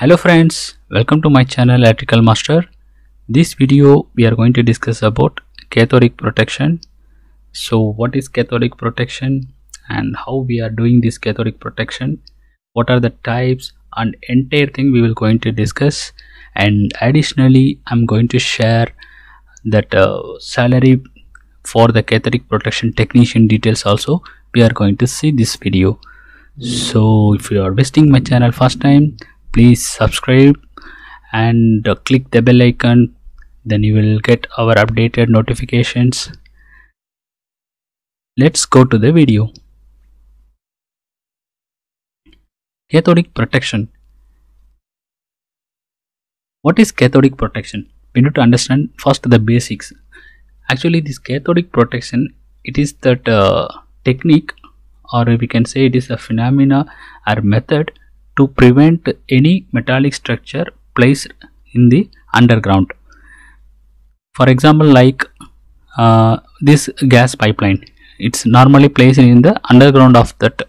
Hello friends, welcome to my channel Electrical Master. This video we are going to discuss about cathodic protection. So what is cathodic protection and how we are doing this cathodic protection? What are the types and entire thing we will going to discuss and additionally I'm going to share that uh, salary for the cathodic protection technician details also we are going to see this video so if you are visiting my channel first time please subscribe and uh, click the bell icon. Then you will get our updated notifications. Let's go to the video. Cathodic protection. What is cathodic protection? We need to understand first the basics. Actually this cathodic protection it is that uh, technique or we can say it is a phenomena or method to prevent any metallic structure placed in the underground. For example like uh, this gas pipeline it's normally placed in the underground of that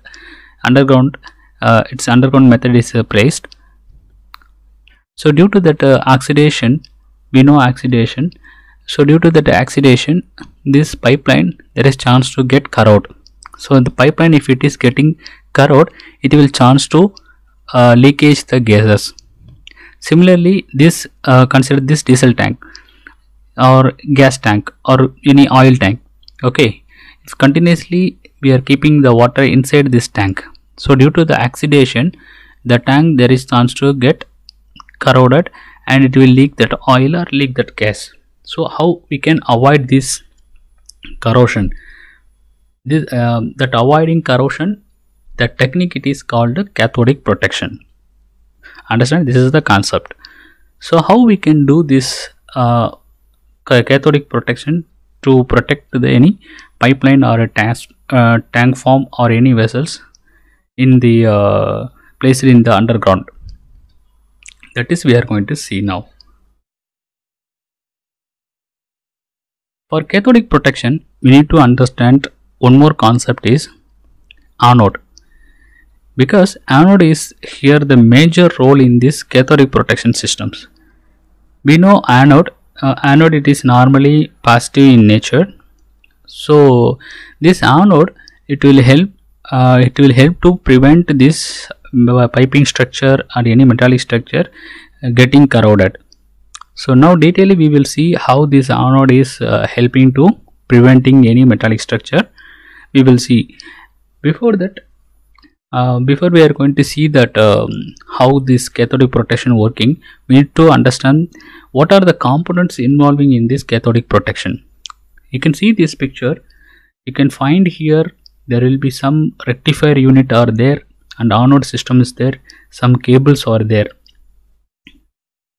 underground uh, its underground method is uh, placed. So due to that uh, oxidation we know oxidation. So due to that oxidation this pipeline there is chance to get corrode so the pipeline if it is getting corrode it will chance to uh, leakage the gases. Similarly this uh, consider this diesel tank or gas tank or any oil tank. Okay. If continuously we are keeping the water inside this tank. So due to the oxidation the tank there is chance to get corroded and it will leak that oil or leak that gas. So how we can avoid this corrosion? This um, that avoiding corrosion the technique it is called cathodic protection. Understand? This is the concept. So how we can do this uh, cathodic protection to protect the any pipeline or a tank, uh, tank farm or any vessels in the uh, placed in the underground? That is we are going to see now. For cathodic protection we need to understand one more concept is anode because anode is here the major role in this cathodic protection systems. We know anode uh, anode it is normally positive in nature. So this anode it will help uh, it will help to prevent this uh, piping structure or any metallic structure uh, getting corroded. So now detailing we will see how this anode is uh, helping to preventing any metallic structure. We will see. Before that uh, before we are going to see that um, how this cathodic protection working we need to understand what are the components involving in this cathodic protection. You can see this picture. You can find here there will be some rectifier unit are there and anode system is there. Some cables are there.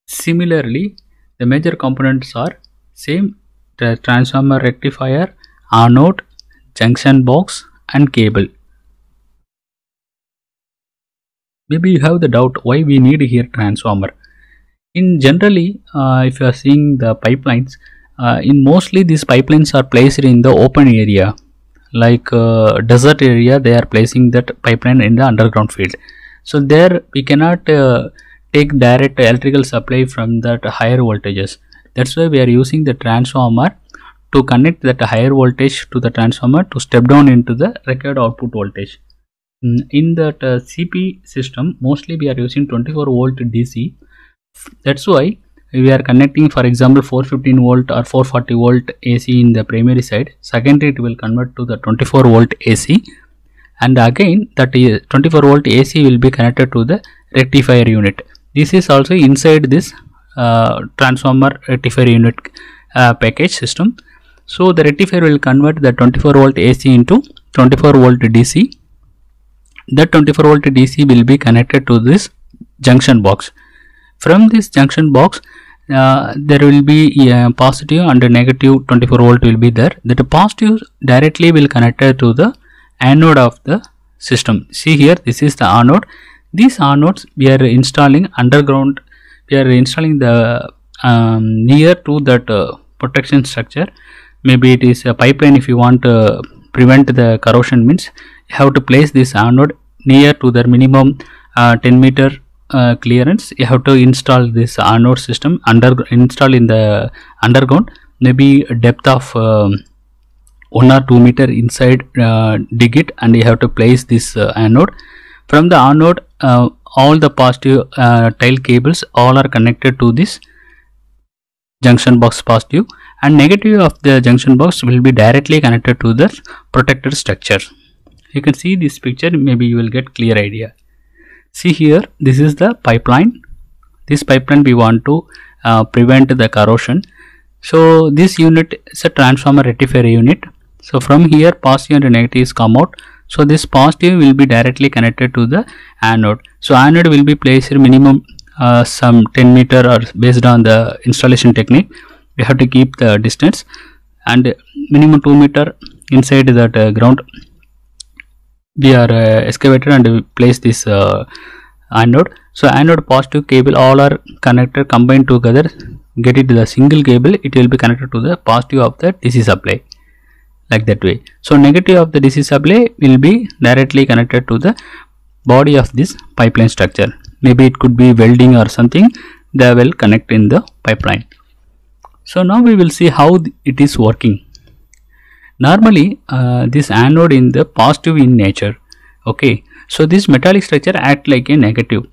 Similarly the major components are same tra transformer rectifier anode junction box and cable maybe you have the doubt why we need here transformer. In generally uh, if you are seeing the pipelines uh, in mostly these pipelines are placed in the open area. Like uh, desert area they are placing that pipeline in the underground field. So there we cannot uh, take direct electrical supply from that higher voltages. That's why we are using the transformer to connect that higher voltage to the transformer to step down into the required output voltage in that uh, CP system mostly we are using 24 volt DC that's why we are connecting for example 415 volt or 440 volt AC in the primary side. Secondary it will convert to the 24 volt AC and again that 24 volt AC will be connected to the rectifier unit. This is also inside this uh, transformer rectifier unit uh, package system. So the rectifier will convert the 24 volt AC into 24 volt DC that 24 volt DC will be connected to this junction box. From this junction box uh, there will be a positive and negative 24 volt will be there. That positive directly will connected to the anode of the system. See here this is the anode. These anodes we are installing underground we are installing the um, near to that uh, protection structure. Maybe it is a pipeline if you want to prevent the corrosion means. You have to place this anode near to the minimum uh, 10 meter uh, clearance. You have to install this anode system under install in the underground. Maybe depth of um, one or two meter inside uh, dig it and you have to place this uh, anode. From the anode uh, all the positive uh, tail cables all are connected to this junction box positive and negative of the junction box will be directly connected to the protected structure you can see this picture maybe you will get clear idea. See here this is the pipeline. This pipeline we want to uh, prevent the corrosion. So this unit is a transformer rectifier unit. So from here positive and negatives come out. So this positive will be directly connected to the anode. So anode will be placed minimum uh, some 10 meter or based on the installation technique. We have to keep the distance. And minimum 2 meter inside that uh, ground we are uh, excavated and we place this uh, anode. So anode positive cable all are connected combined together get it to the single cable it will be connected to the positive of the dc supply like that way. So negative of the dc supply will be directly connected to the body of this pipeline structure. Maybe it could be welding or something they will connect in the pipeline. So now we will see how it is working normally uh, this anode in the positive in nature okay? So this metallic structure act like a negative.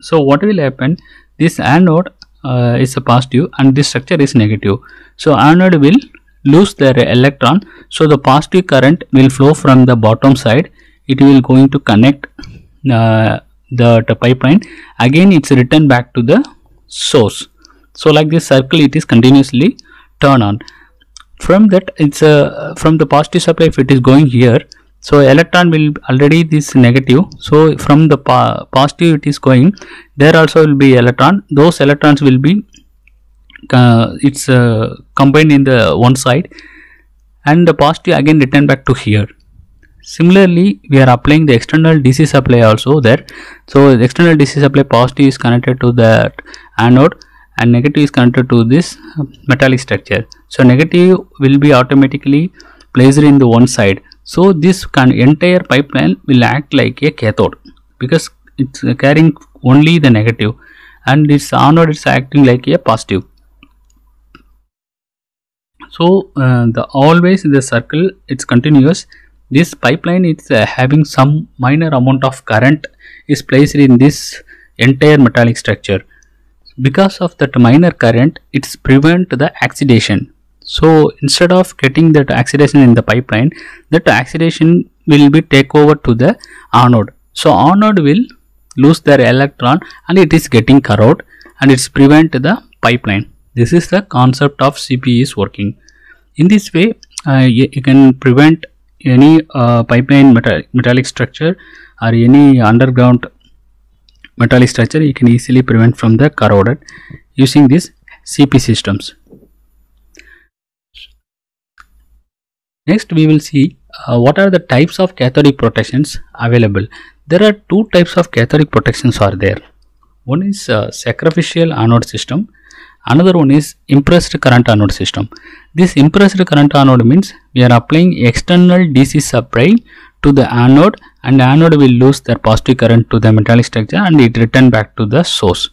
So what will happen? This anode uh, is a positive and this structure is negative. So anode will lose their electron. So the positive current will flow from the bottom side. It will going to connect uh, the, the pipeline. Again it's returned back to the source. So like this circle it is continuously turn on from that it's a from the positive supply if it is going here so electron will already this negative. So from the positive it is going there also will be electron. Those electrons will be uh, it's uh, combined in the one side. And the positive again return back to here. Similarly we are applying the external dc supply also there. So the external dc supply positive is connected to that anode and negative is connected to this metallic structure so negative will be automatically placed in the one side. So this entire pipeline will act like a cathode because it's carrying only the negative and this anode is acting like a positive. So uh, the always the circle it's continuous. This pipeline is uh, having some minor amount of current is placed in this entire metallic structure. Because of that minor current it's prevent the oxidation so instead of getting that oxidation in the pipeline that oxidation will be take over to the anode. So anode will lose their electron and it is getting corrode and it's prevent the pipeline. This is the concept of CPE is working. In this way uh, you, you, can prevent any uh, pipeline metallic, metallic structure or any underground metallic structure you can easily prevent from the corroded using these CP systems. Next we will see uh, what are the types of cathodic protections available. There are two types of cathodic protections are there. One is uh, sacrificial anode system. Another one is impressed current anode system. This impressed current anode means we are applying external DC supply to the anode and the anode will lose their positive current to the metallic structure and it return back to the source.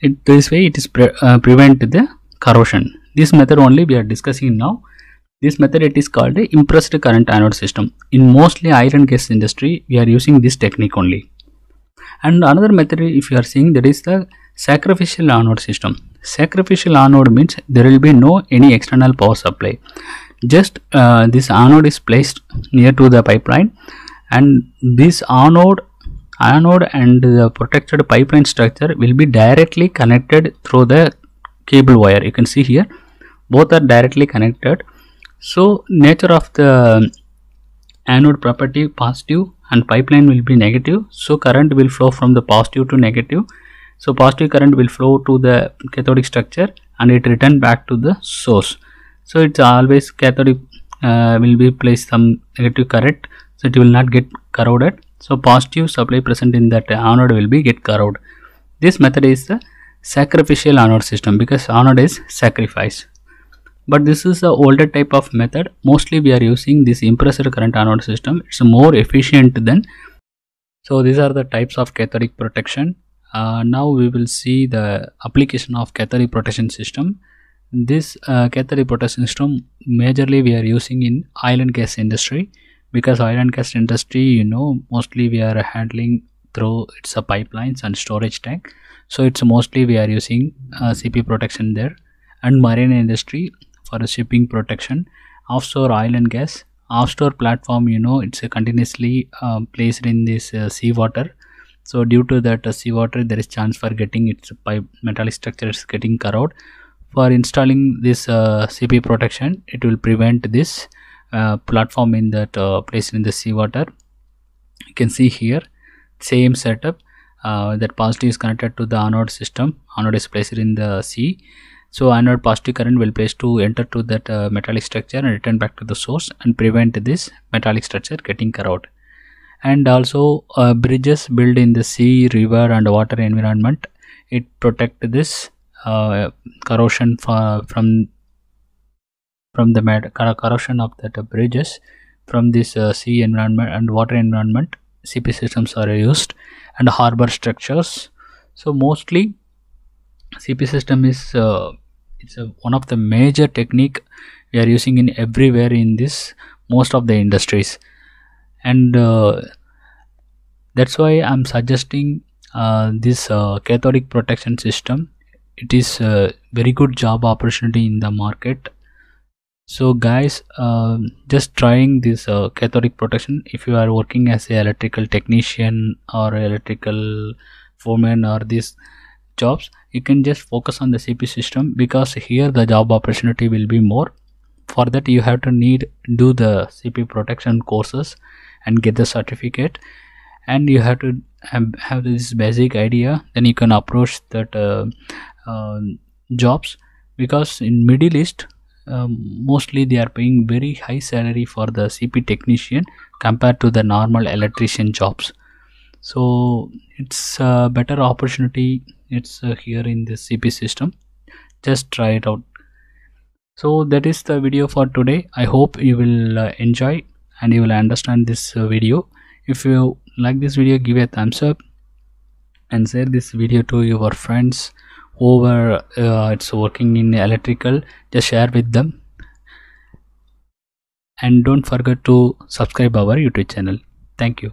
It, this way it is pre uh, prevent the corrosion. This method only we are discussing now. This method it is called the impressed current anode system. In mostly oil and gas industry we are using this technique only. And another method if you are seeing that is the sacrificial anode system. Sacrificial anode means there will be no any external power supply just uh, this anode is placed near to the pipeline and this anode anode and the protected pipeline structure will be directly connected through the cable wire you can see here both are directly connected so nature of the anode property positive and pipeline will be negative. So current will flow from the positive to negative. So positive current will flow to the cathodic structure and it return back to the source. So it's always cathodic uh, will be placed some negative current so it will not get corroded. So positive supply present in that anode will be get corroded this method is the sacrificial anode system because anode is sacrificed but this is the older type of method. Mostly we are using this impressed current anode system. It's more efficient than so these are the types of cathodic protection. Uh, now we will see the application of cathodic protection system. This uh, cathodic protection system majorly we are using in oil and gas industry. Because oil and gas industry you know mostly we are handling through its a pipelines and storage tank. So it's mostly we are using uh, cp protection there. And marine industry for shipping protection. Offshore oil and gas. Offshore platform you know it's a continuously uh, placed in this uh, seawater. So due to that uh, seawater there is chance for getting its pipe metallic structures getting corroded for installing this uh, cp protection it will prevent this uh, platform in that uh, place in the seawater. You can see here same setup uh, that positive is connected to the anode system. Anode is placed in the sea so anode positive current will place to enter to that uh, metallic structure and return back to the source and prevent this metallic structure getting corroded and also uh, bridges built in the sea river and water environment it protect this uh, corrosion from from the corrosion of that bridges from this uh, sea environment and water environment. Cp systems are used and harbor structures. So mostly cp system is uh, it's a, one of the major technique we are using in everywhere in this most of the industries. And uh, that's why i'm suggesting uh, this uh, cathodic protection system. It is a very good job opportunity in the market. So guys uh, just trying this uh, cathodic protection. If you are working as a electrical technician or electrical foreman or these jobs you can just focus on the cp system because here the job opportunity will be more. For that you have to need do the cp protection courses and get the certificate. And you have to have, this basic idea then you can approach that uh, uh, jobs. Because in middle east um, mostly they are paying very high salary for the cp technician compared to the normal electrician jobs. So it's a better opportunity it's uh, here in the cp system. Just try it out. So that is the video for today. I hope you will uh, enjoy and you will understand this uh, video. If you like this video give a thumbs up and share this video to your friends over uh, it's working in electrical. Just share with them. And don't forget to subscribe our youtube channel. Thank you